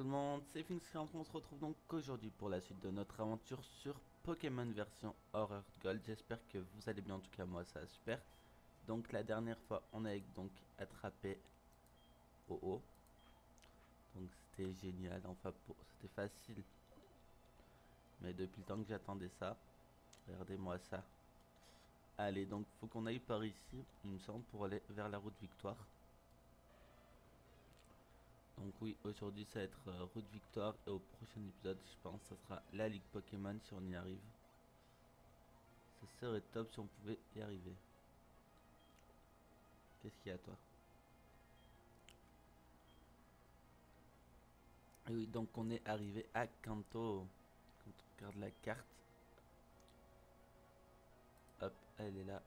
tout le monde, c'est Phoenix on se retrouve donc aujourd'hui pour la suite de notre aventure sur Pokémon version Horror Gold. J'espère que vous allez bien, en tout cas moi ça super. Donc la dernière fois on a donc attrapé OO. Donc c'était génial, enfin c'était facile. Mais depuis le temps que j'attendais ça, regardez-moi ça. Allez donc faut qu'on aille par ici, il me semble, pour aller vers la route Victoire. Donc oui, aujourd'hui ça va être euh, Route Victoire et au prochain épisode, je pense, ça sera la Ligue Pokémon si on y arrive. Ça serait top si on pouvait y arriver. Qu'est-ce qu'il y a toi? Et oui, donc on est arrivé à Kanto. Quand on regarde la carte. Hop, elle est là.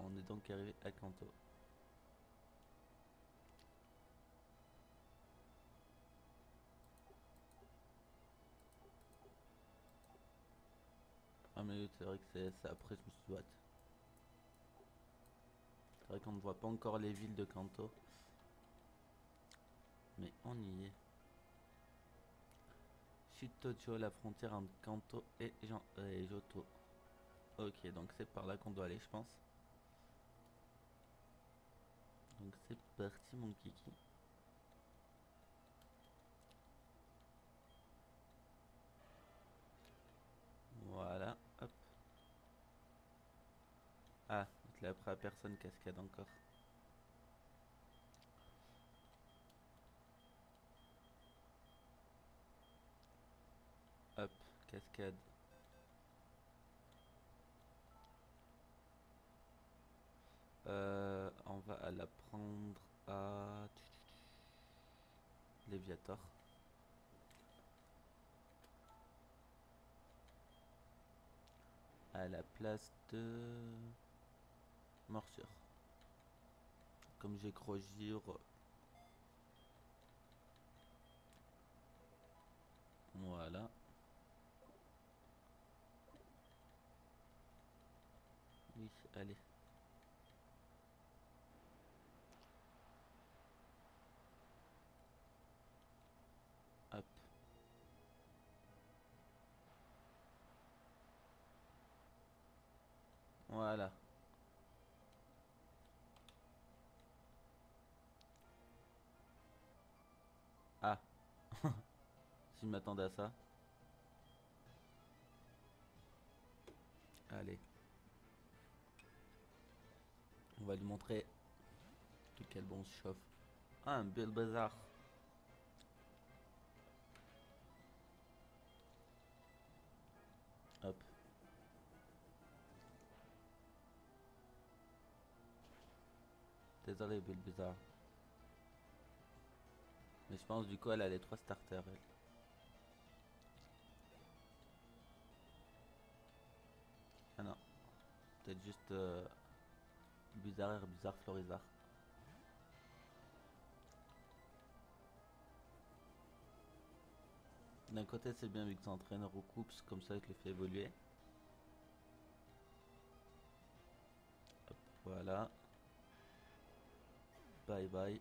On est donc arrivé à Kanto. Ah mais c'est vrai que c'est après je me C'est vrai qu'on ne voit pas encore les villes de Kanto. Mais on y est. Shitojo, la frontière entre Kanto et, Jean et Joto. Ok, donc c'est par là qu'on doit aller, je pense. Donc c'est parti, mon kiki. Voilà. Ah, il après personne cascade encore. Hop, cascade. Euh, on va la prendre à Léviator. À la place de morsure. Comme j'ai Crogir. Voilà. Oui, allez. Hop. Voilà. S'il m'attendait à ça. Allez. On va lui montrer de quel bon se chauffe. Ah, un bel bazar. Hop. Désolé, bel bizarre. Mais je pense du coup elle a les trois starters elle. Peut-être juste euh, bizarre, bizarre, florizard. D'un côté c'est bien vu que ça entraîne recoupe, comme ça il le fait évoluer. Voilà. Bye bye.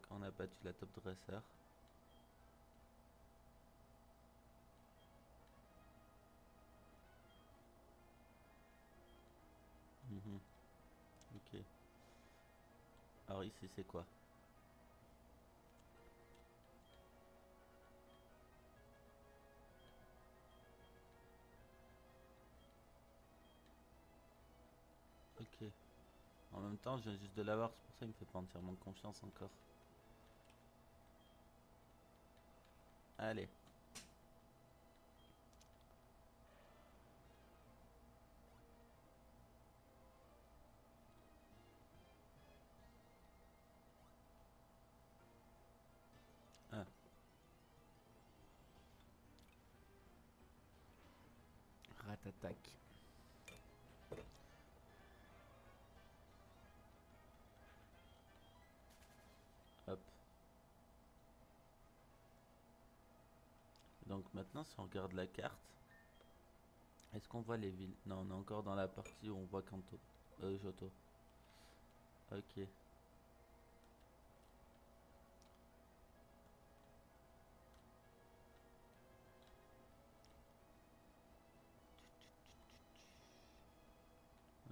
Tac, on a battu la top dresseur. Mhm. Ok. Alors ici c'est quoi? Ok. En même temps, je viens juste de l'avoir, c'est pour ça qu'il me fait pas entièrement confiance encore. Allez. Ah. Ratatac. Donc maintenant, si on regarde la carte, est-ce qu'on voit les villes? Non, on est encore dans la partie où on voit Kanto. Euh, Joto. Ok.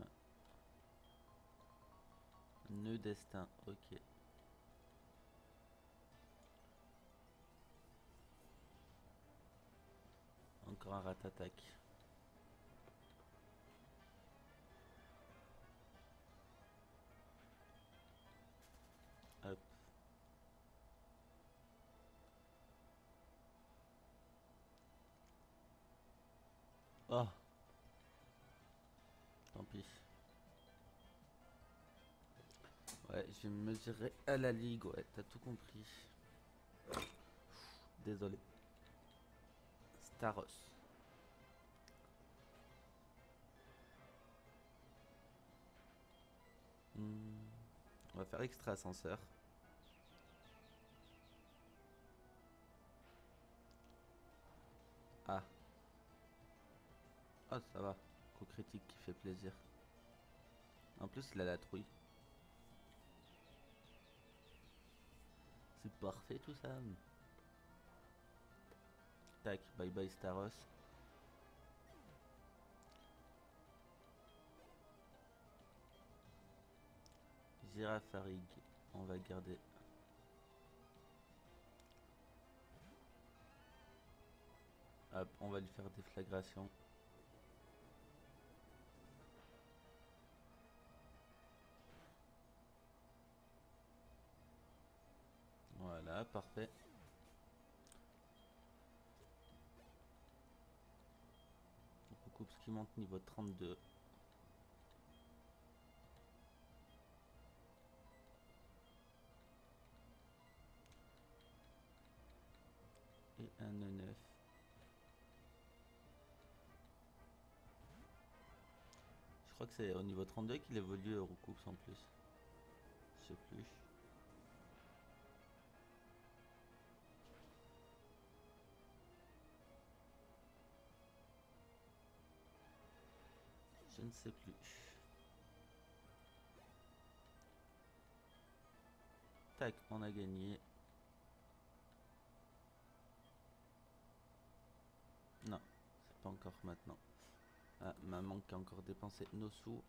Ah. Nœud destin, ok. Encore un rat-attack. Hop. Oh. Tant pis. Ouais, je vais me mesurer à la ligue, ouais, t'as tout compris. Désolé. Staros. Hmm, On va faire extra ascenseur. Ah. Ah, ça va. Coup critique qui fait plaisir. En plus, il a la trouille. C'est parfait tout ça. Tac, bye bye Staros. Girafarig, on va garder. Hop, on va lui faire déflagration. Voilà, parfait. On recoupe ce qui monte niveau 32. Crois que c'est au niveau 32 qu'il évolue Eurocoups en plus. Je plus. Je ne sais plus. Tac, on a gagné. Non, c'est pas encore maintenant. Ah, maman qui a encore dépensé nos sous.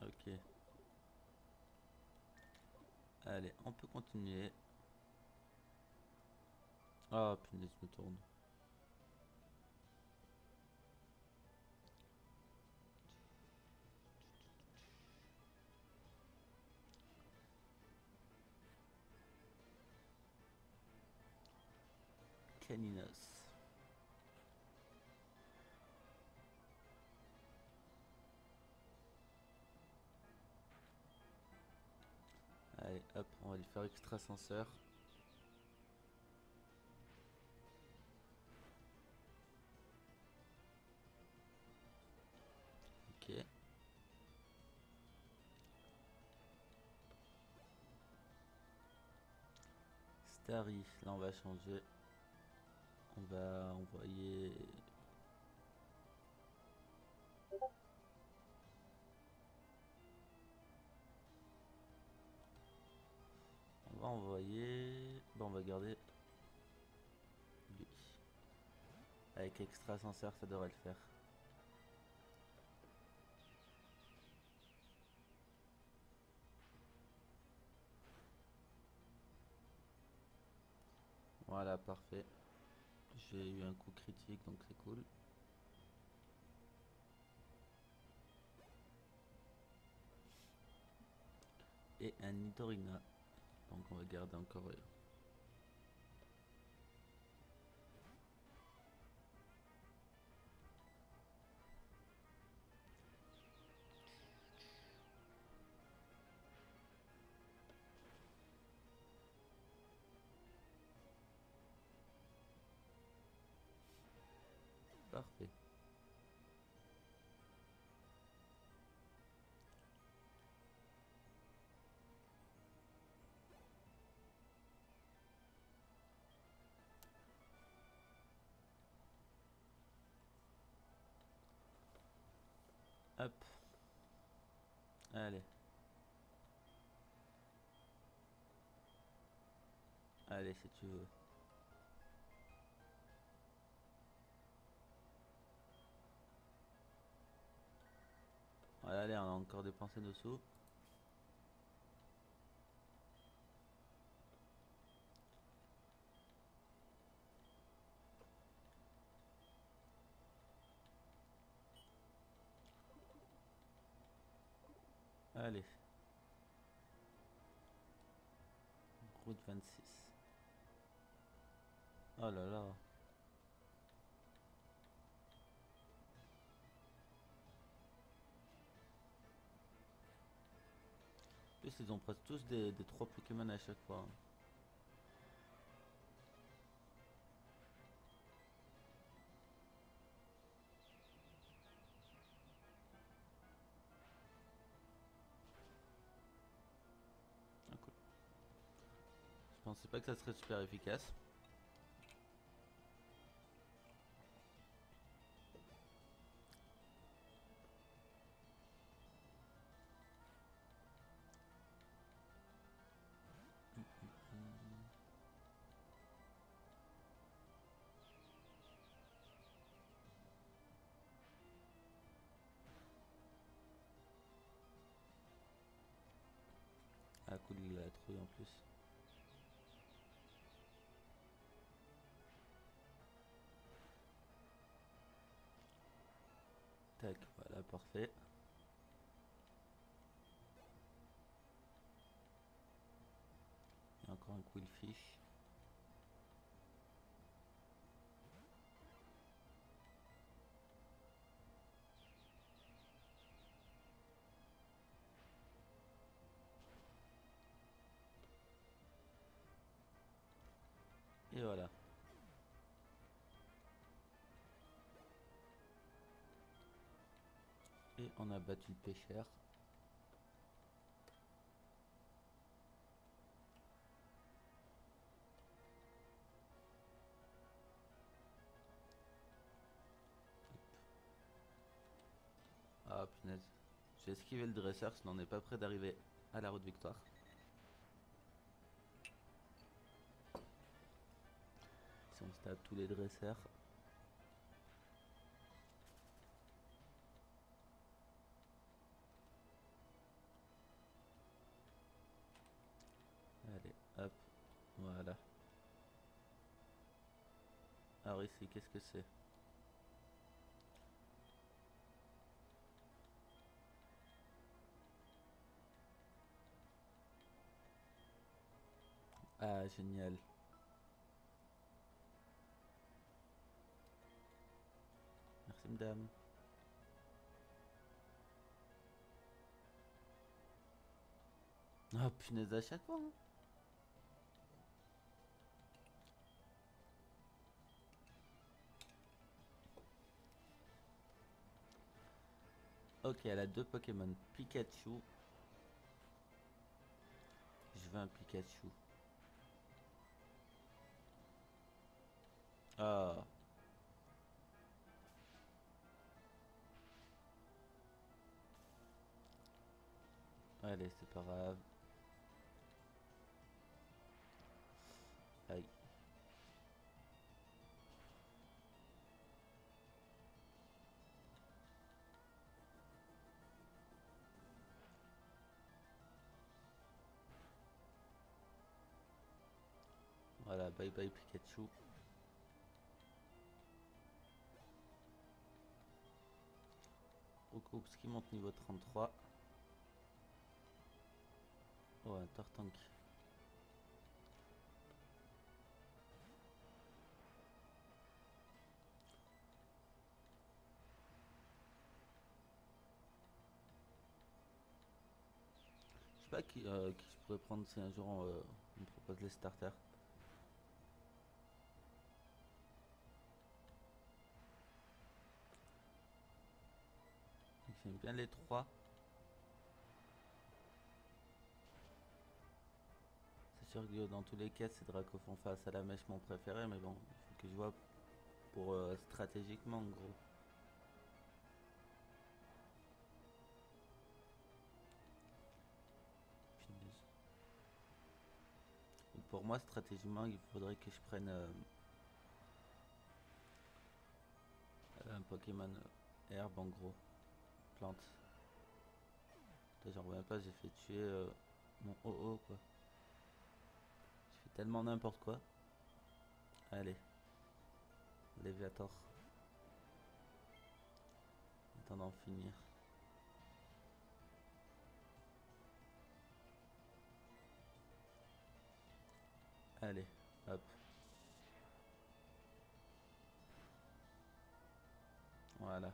Ok. Allez, on peut continuer. Ah, punaise, me tourne. Caninos. Allez, hop, on va lui faire extra ascenseur. Starry, là on va changer. On va envoyer... On va envoyer... Bon, on va garder... Lui. Avec extra ascenseur, ça devrait le faire. Parfait. J'ai eu un coup critique, donc c'est cool. Et un Nidorina. Donc on va garder encore... Hop. Allez. Allez, si tu veux. Voilà, allez, on a encore dépensé dessous. Allez. Route 26. Oh là là. En plus, ils ont presque tous des, des trois Pokémon à chaque fois. Ah, pensais pas que ça serait super efficace. Ah cool, il a trouvé en plus. Voilà, parfait. Il y a encore un quillfish. Et voilà. On a battu le pêcheur. Ah punaise. J'ai esquivé le dresseur, sinon on n'est pas prêt d'arriver à la route victoire. Si on se tape tous les dresseurs. Voilà. Alors ici, qu'est-ce que c'est? Ah, génial. Merci madame. Oh punaise à chaque fois. hein. Ok, elle a deux Pokémon. Pikachu. Je veux un Pikachu. Ah. Allez, c'est pas grave. Aïe. Bye bye Pikachu. Brooks qui monte niveau 33. Oh, un Tortank. Je sais pas qui, euh, qui je pourrais prendre si un jour on, euh, on me propose les starters. Bien les trois. C'est sûr que dans tous les cas, c'est Dracofon face à la mèche mon préféré, mais bon, il faut que je vois pour euh, stratégiquement en gros. Pour moi, stratégiquement, il faudrait que je prenne euh, un Pokémon herbe en gros. Plante. J'en reviens pas, j'ai fait tuer euh, mon OO quoi. J'ai fait tellement n'importe quoi. Allez. Léviator. Attends d'en finir. Allez, hop. Voilà.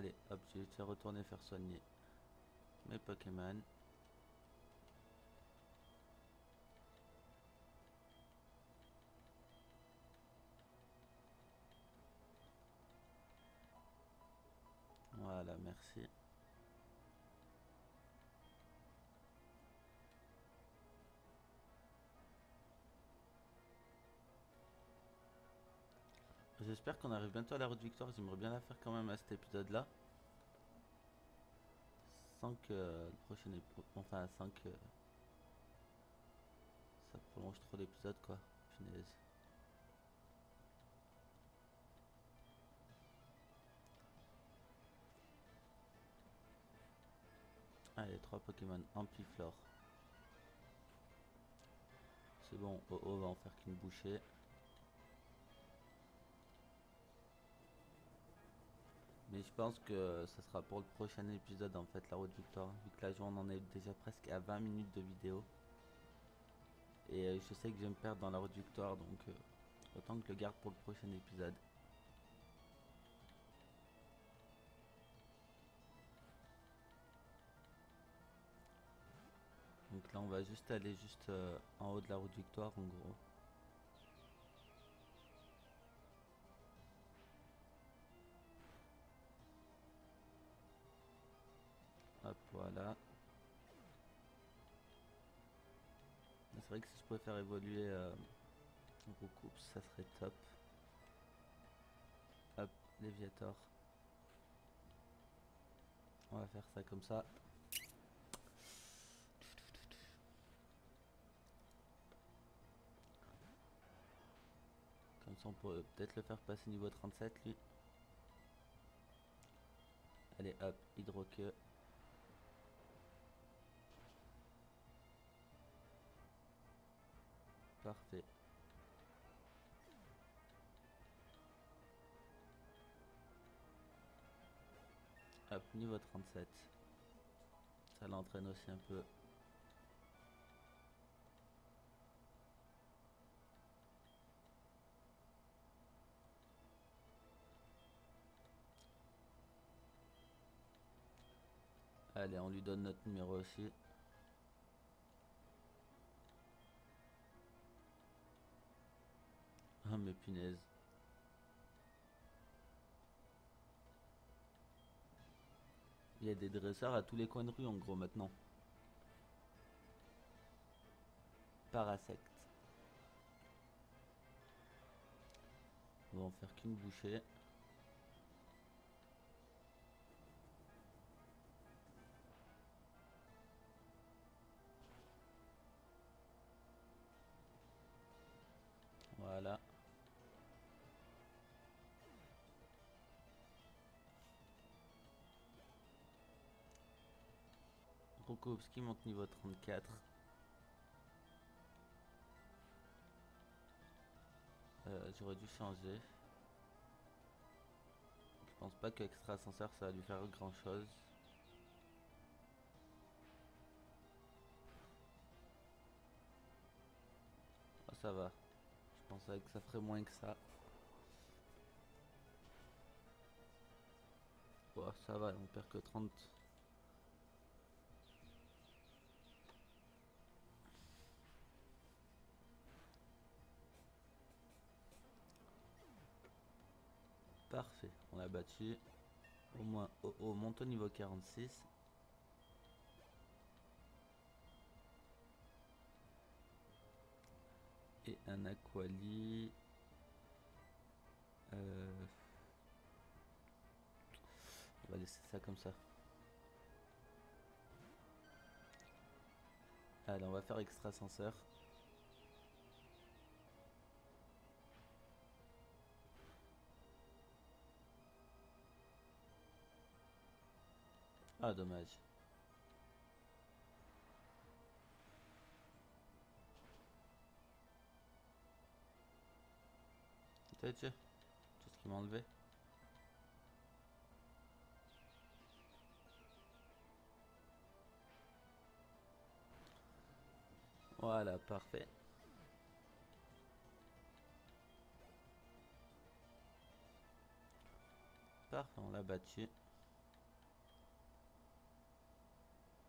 Allez, hop, je vais retourner faire soigner mes Pokémon. J'espère qu'on arrive bientôt à la route victoire. J'aimerais bien la faire quand même à cet épisode-là. Sans que le prochain épisode... Enfin, sans que... Ça prolonge trop l'épisode, quoi. Punaise. Allez, trois Pokémon Ampiflore. C'est bon, Oh va en faire qu'une bouchée. Mais je pense que ça sera pour le prochain épisode en fait la route victoire. Vu que là on en est déjà presque à 20 minutes de vidéo. Et euh, je sais que je vais me perdre dans la route victoire donc euh, autant que je le garde pour le prochain épisode. Donc là on va juste aller juste euh, en haut de la route victoire en gros. Voilà. C'est vrai que si je pouvais faire évoluer euh, ça serait top. Hop, Léviator. On va faire ça comme ça. Comme ça on pourrait peut-être le faire passer niveau 37 lui. Allez hop, hydroqueux. Parfait. Hop, niveau 37. Ça l'entraîne aussi un peu. Allez, on lui donne notre numéro aussi. Ah mais punaise. Il y a des dresseurs à tous les coins de rue en gros maintenant. Parasect. On va en faire qu'une bouchée. Voilà. Rokowski monte niveau 34. Euh, J'aurais dû changer. Je pense pas qu'extra ascenseur ça va lui faire grand chose. Ah, ça va. Je pensais que ça ferait moins que ça. Ça va, on perd que 30. Parfait. On l'a battu. Au moins, au, au monte au niveau 46. Et un Aquali. Euh, on va laisser ça comme ça. Allez, on va faire extra ascenseur. Ah, dommage. T'as Tout ce qui m'a enlevé. Voilà, parfait. Parfait, on l'a battu.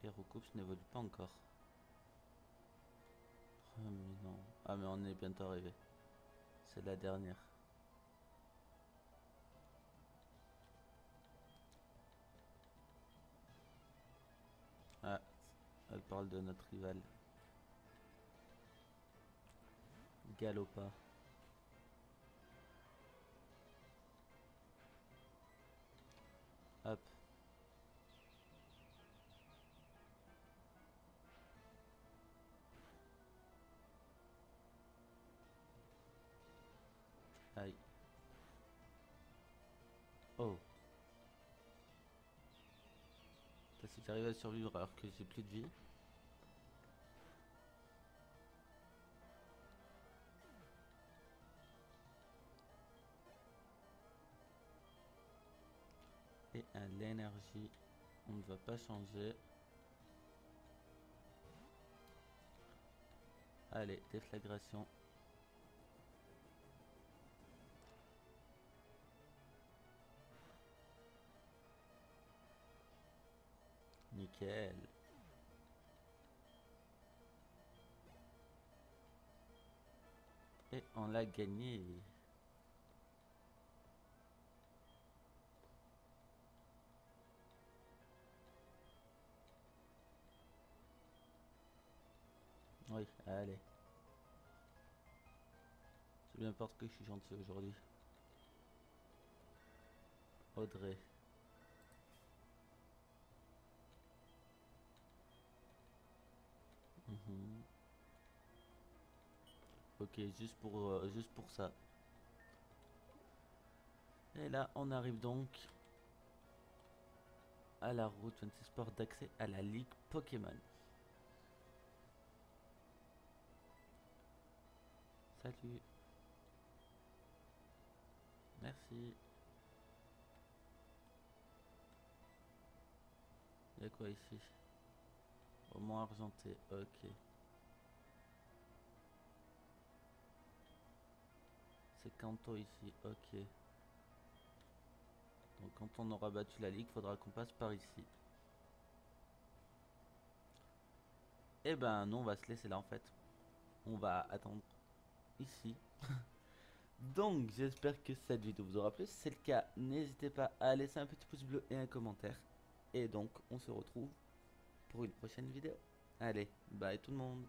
Et Roucoups n'évolue pas encore. Ah mais non. Ah mais on est bientôt arrivé. C'est la dernière. Ah, elle parle de notre rival. Galopa. Aïe. Oh. Ça si j'arrive à survivre alors que j'ai plus de vie. Et à l'énergie, on ne va pas changer. Allez, déflagration. Et on l'a gagné. Oui, allez. C'est bien importe que je suis gentil aujourd'hui. Audrey. Mhm. Ok, juste pour, euh, juste pour ça. Et là, on arrive donc à la route 26 Sport d'accès à la Ligue Pokémon. Salut. Merci. Il y a quoi ici? Au moins argenté, ok. C'est Kanto ici, ok. Donc quand on aura battu la ligue, faudra qu'on passe par ici. Et ben non, on va se laisser là en fait. On va attendre ici. Donc j'espère que cette vidéo vous aura plu. Si c'est le cas, n'hésitez pas à laisser un petit pouce bleu et un commentaire. Et donc on se retrouve pour une prochaine vidéo. Allez, bye tout le monde